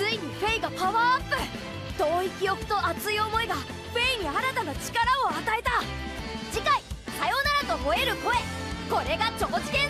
ついにフェイがパワーアップ。遠い記憶と熱い思いがフェイに新たな力を与えた。次回「さよならと吠える声」これが超次元